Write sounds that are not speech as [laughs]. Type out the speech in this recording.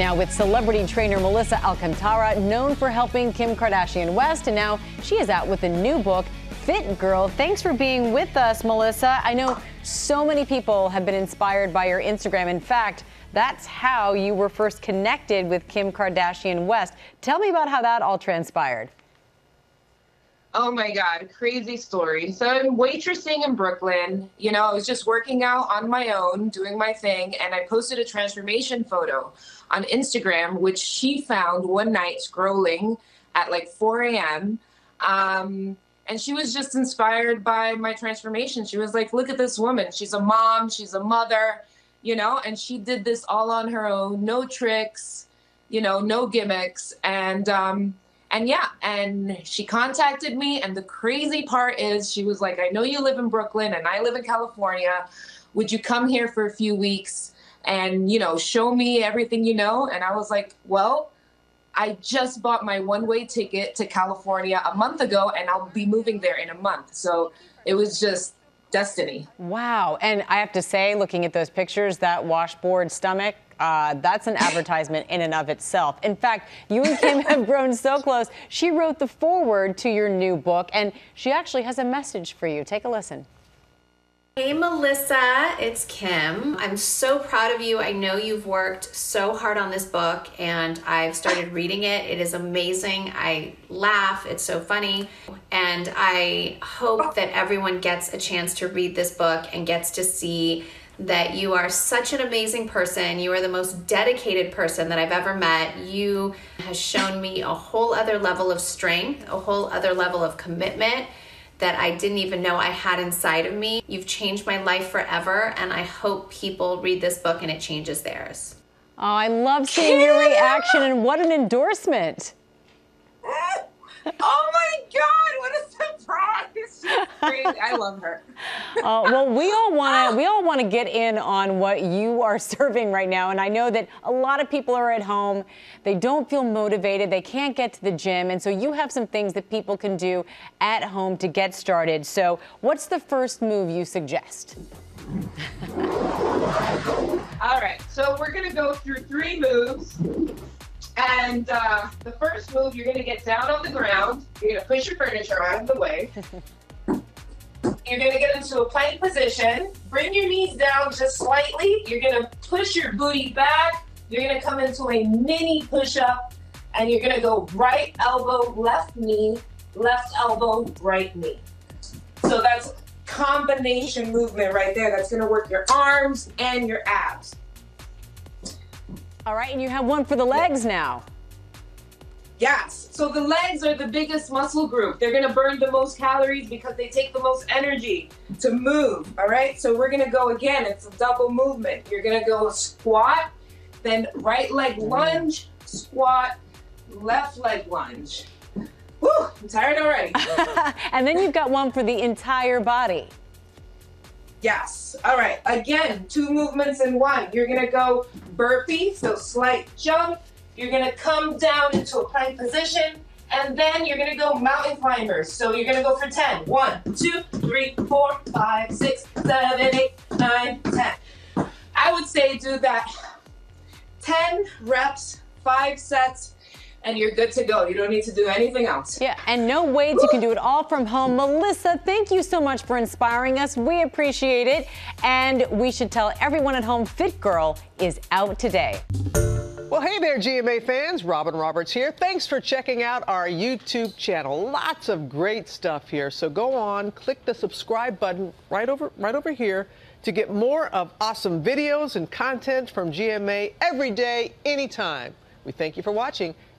now with celebrity trainer Melissa Alcantara, known for helping Kim Kardashian West, and now she is out with a new book, Fit Gurl. Thanks for being with us, Melissa. I know so many people have been inspired by your Instagram. In fact, that's how you were first connected with Kim Kardashian West. Tell me about how that all transpired. Oh my God, crazy story. So I'm waitressing in Brooklyn. You know, I was just working out on my own, doing my thing, and I posted a transformation photo on Instagram, which she found one night scrolling at like 4 a.m. Um, and she was just inspired by my transformation. She was like, look at this woman. She's a mom, she's a mother, you know, and she did this all on her own, no tricks, you know, no gimmicks. And, um, and yeah, and she contacted me. And the crazy part is, she was like, I know you live in Brooklyn and I live in California. Would you come here for a few weeks and, you know, show me everything you know? And I was like, well, I just bought my one way ticket to California a month ago and I'll be moving there in a month. So it was just destiny. Wow. And I have to say, looking at those pictures, that washboard stomach, uh, that's an advertisement in and of itself. In fact, you and Kim [laughs] have grown so close. She wrote the foreword to your new book, and she actually has a message for you. Take a listen. Hey Melissa, it's Kim. I'm so proud of you. I know you've worked so hard on this book and I've started reading it. It is amazing. I laugh, it's so funny. And I hope that everyone gets a chance to read this book and gets to see that you are such an amazing person. You are the most dedicated person that I've ever met. You has shown me a whole other level of strength, a whole other level of commitment that I didn't even know I had inside of me. You've changed my life forever, and I hope people read this book and it changes theirs. Oh, I love seeing your reaction, and what an endorsement. Oh my God, what a surprise! Crazy. I love her. [laughs] uh, well, we all want to we all want to get in on what you are [laughs] serving right now, and I know that a lot of people are at home. They don't feel motivated. They can't get to the gym, and so you have some things that people can do at home to get started. So, what's the first move you suggest? all right, so we're gonna go through three moves. And uh, the first move, you're going to get down on the ground. You're going to push your furniture out of the way. [laughs] You're going to get into a plank position. Bring your knees down just slightly. You're going to push your booty back. You're going to come into a mini push-up. And you're going to go right elbow, left knee, left elbow, right knee. So that's combination movement right there. That's going to work your arms and your abs. All right, and you have one for the legs now. Yes. So the legs are the biggest muscle group. They're going to burn the most calories because they take the most energy to move. All right. So we're going to go again. It's a double movement. You're going to go squat, then right leg mm. lunge, squat, left leg lunge. Whew, I'm tired already. [laughs] and then you've got one for the entire body. Yes. All right. Again, two movements in one. You're going to go burpee, so slight jump. You're going to come down into a plank position, and then you're going to go mountain climbers. So you're going to go for 10. 1, 2, 3, 4, 5, 6, 7, 8, 9, 10. I would say do that 10 reps, 5 sets, and you're good to go. You don't need to do anything else. Yeah, and no weights. You can do it all from home. Melissa, thank you so much for inspiring us. We appreciate it. And we should tell everyone at home Fit Gurl is out today. Well, hey there, GMA fans. Robin Roberts here. Thanks for checking out our YouTube channel. Lots of great stuff here. So go on, click the subscribe button right over, right over here to get more of awesome videos and content from GMA every day, anytime. We thank you for watching